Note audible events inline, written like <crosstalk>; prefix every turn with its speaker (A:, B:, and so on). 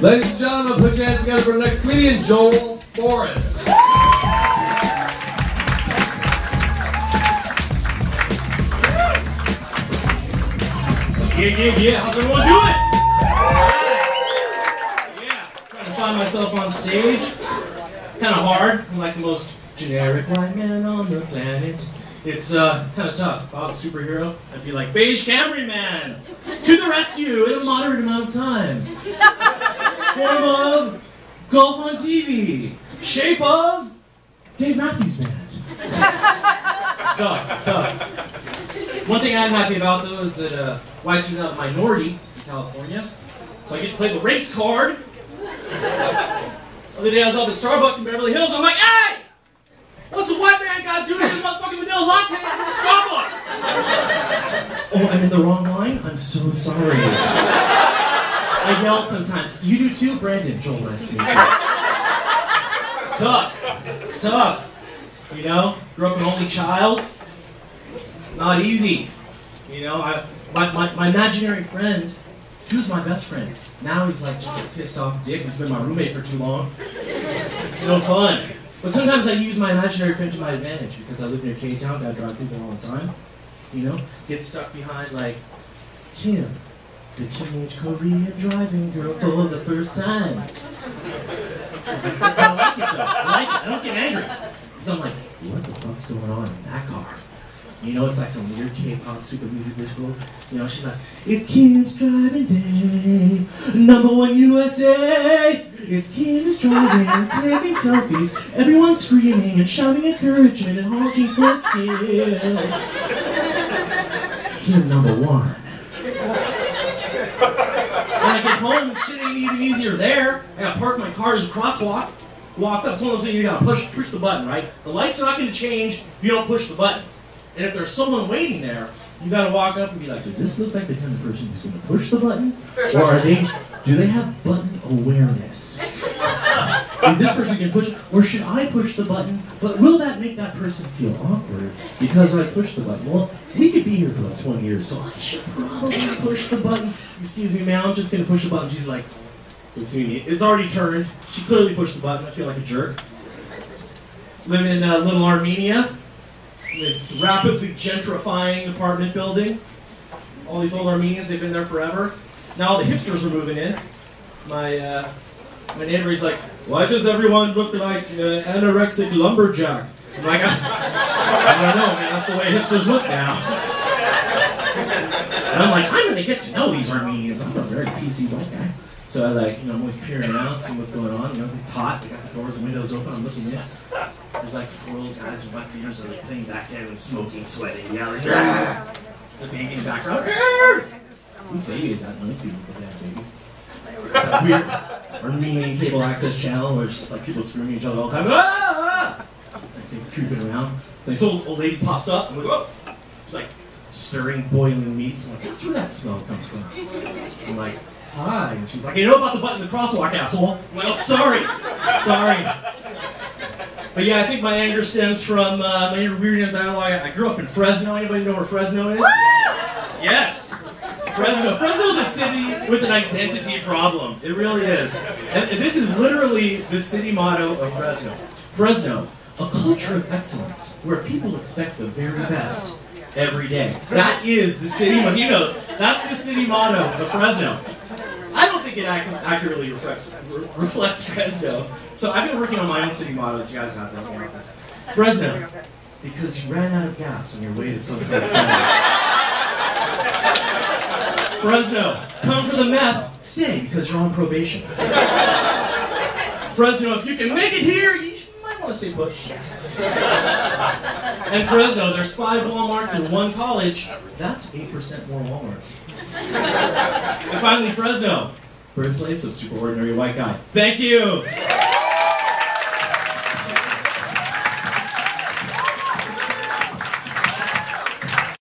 A: Ladies and gentlemen, put your hands together for the next comedian, Joel Forrest.
B: Yeah, yeah, yeah. How's everyone doing? Yeah. Trying to find myself on stage. Kind of hard. I'm like the most generic white man on the planet. It's uh, it's kind of tough. If I was a superhero, I'd be like beige Camry man to the rescue in a moderate amount of time. <laughs> Form of golf on TV. Shape of Dave Matthews Band. Tough. It's tough. One thing I'm happy about though is that uh, whites are now a minority in California, so I get to play the race card. Other day I was up at Starbucks in Beverly Hills. I'm like, hey, what's a white man got to do with this motherfucking vanilla latte from Starbucks? oh, I'm in the wrong line. I'm so sorry. I yell sometimes. You do too, Brandon. Joel, nice to. It's tough. It's tough. You know, grew up an only child. Not easy. You know, I, my, my, my imaginary friend, he was my best friend. Now he's like just a pissed off dick who's been my roommate for too long. It's no fun. But sometimes I use my imaginary friend to my advantage because I live near K-Town, gotta drive through there all the time. You know, get stuck behind like Kim, the teenage Korean driving girl for the first time. <laughs> I like it though. I like it. I don't get angry. Because I'm like, what the fuck's going on in that car? You know, it's like some weird K-pop super music visual. You know, she's like, it's Kim's driving day, number one USA. It's Kim's driving, taking selfies, everyone screaming and shouting encouragement and honking for Kim. Kim number one. When I get home, shit ain't even easier there. I gotta park my car as a crosswalk. Walk up. It's one of those things you gotta push push the button, right? The lights are not gonna change if you don't push the button. And if there's someone waiting there, you gotta walk up and be like, does this look like the kind of person who's gonna push the button? Or are they do they have button awareness? Is this person gonna push or should I push the button? But will that make that person feel awkward because I pushed the button? Well, we could be here for like 20 years, so I should probably push the button. Excuse me, ma'am, I'm just gonna push the button. She's like, excuse me, it's already turned. She clearly pushed the button. I feel like a jerk. Live in uh, Little Armenia, this rapidly gentrifying apartment building. All these old Armenians, they've been there forever. Now all the hipsters are moving in. My uh, my neighbor, he's like, why does everyone look like uh, anorexic lumberjack? I'm like, I, <laughs> I don't know, man. That's the way hipsters look now. And I'm like, I'm gonna get to know these Armenians. I'm a very PC white guy. So I like, you know, I'm always peering out, seeing what's going on. You know, it's hot. They got the doors and windows open. I'm looking in. There's like four old guys with wet beers that are playing backgammon, smoking, sweating, yelling. "Ah!" The baby in the background. Whose baby is that? Nice people put that baby. Weird Armenian cable access channel where it's just like people screaming at each other all the time. Ah! ah!" Like they're creeping around. So this old, lady pops up. I'm like, whoa. She's like stirring boiling meats. I'm like, that's where that smell comes from. I'm like, hi. And she's like, you know about the button in the crosswalk, asshole? I'm like, oh, sorry. Sorry. But yeah, I think my anger stems from uh, my weird dialogue. I grew up in Fresno. Anybody know where Fresno is? Yes. Fresno. Fresno's a city with an identity problem. It really is. And this is literally the city motto of Fresno. Fresno, a culture of excellence where people expect the very best every day. That is the city motto. He knows. That's the city motto of Fresno. I don't think it ac- accurately reflects, re- reflects Fresno. So I've been working on my own city mottos. You guys have me out with this. Fresno, because you ran out of gas on your way to someplace better. Fresno, come for the meth, stay because you're on probation. Fresno, if you can make it here, you might want to stay put. And Fresno, there's five Walmarts and one college. That's 8% more Walmarts. And finally, Fresno, birthplace of super ordinary white guy. Thank you.